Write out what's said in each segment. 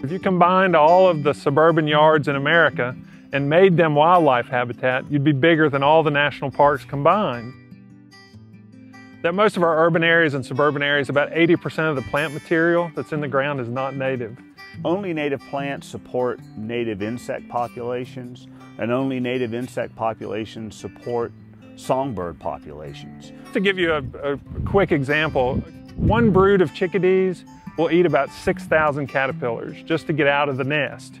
If you combined all of the suburban yards in America and made them wildlife habitat, you'd be bigger than all the national parks combined. That most of our urban areas and suburban areas, about 80% of the plant material that's in the ground is not native. Only native plants support native insect populations, and only native insect populations support songbird populations. To give you a, a quick example, one brood of chickadees will eat about 6,000 caterpillars just to get out of the nest.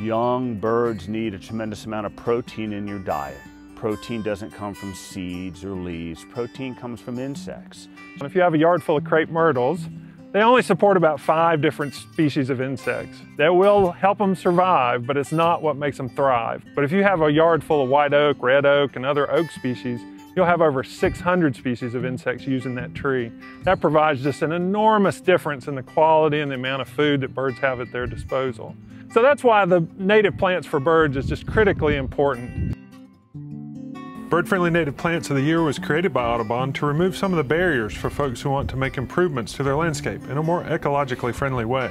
Young birds need a tremendous amount of protein in your diet. Protein doesn't come from seeds or leaves. Protein comes from insects. If you have a yard full of crepe myrtles, they only support about five different species of insects. That will help them survive, but it's not what makes them thrive. But if you have a yard full of white oak, red oak, and other oak species, you'll have over 600 species of insects using that tree. That provides just an enormous difference in the quality and the amount of food that birds have at their disposal. So that's why the native plants for birds is just critically important. Bird-Friendly Native Plants of the Year was created by Audubon to remove some of the barriers for folks who want to make improvements to their landscape in a more ecologically friendly way.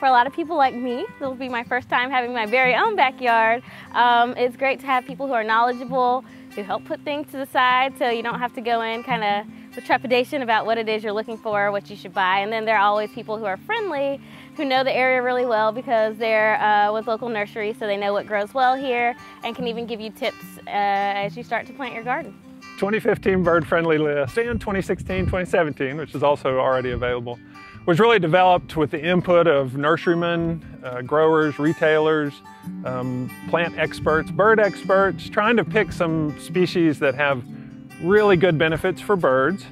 For a lot of people like me, this will be my first time having my very own backyard. Um, it's great to have people who are knowledgeable, who help put things to the side so you don't have to go in kind of with trepidation about what it is you're looking for, what you should buy. And then there are always people who are friendly who know the area really well because they're uh, with local nurseries, so they know what grows well here and can even give you tips uh, as you start to plant your garden. 2015 bird friendly list and 2016 2017, which is also already available, was really developed with the input of nurserymen, uh, growers, retailers, um, plant experts, bird experts, trying to pick some species that have really good benefits for birds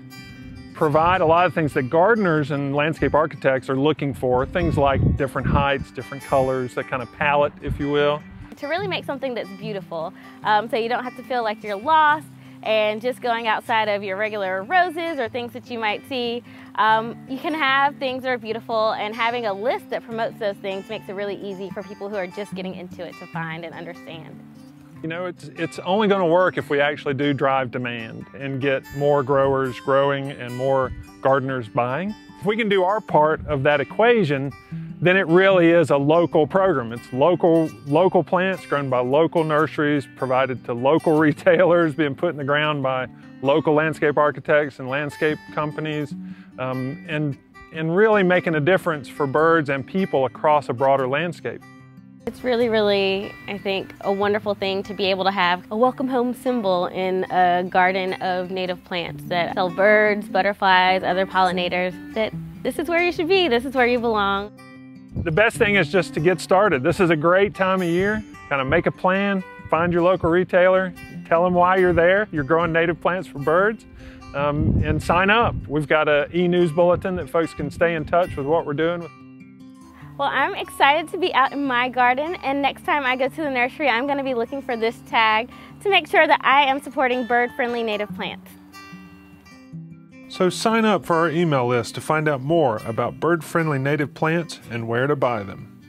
provide a lot of things that gardeners and landscape architects are looking for, things like different heights, different colors, that kind of palette, if you will. To really make something that's beautiful, um, so you don't have to feel like you're lost and just going outside of your regular roses or things that you might see. Um, you can have things that are beautiful and having a list that promotes those things makes it really easy for people who are just getting into it to find and understand. You know, it's, it's only going to work if we actually do drive demand and get more growers growing and more gardeners buying. If we can do our part of that equation, then it really is a local program. It's local, local plants grown by local nurseries, provided to local retailers, being put in the ground by local landscape architects and landscape companies, um, and, and really making a difference for birds and people across a broader landscape. It's really, really, I think, a wonderful thing to be able to have a welcome home symbol in a garden of native plants that tell birds, butterflies, other pollinators that this is where you should be, this is where you belong. The best thing is just to get started. This is a great time of year. Kind of make a plan, find your local retailer, tell them why you're there, you're growing native plants for birds, um, and sign up. We've got an e-news bulletin that folks can stay in touch with what we're doing. Well, I'm excited to be out in my garden and next time I go to the nursery, I'm gonna be looking for this tag to make sure that I am supporting bird-friendly native plants. So sign up for our email list to find out more about bird-friendly native plants and where to buy them.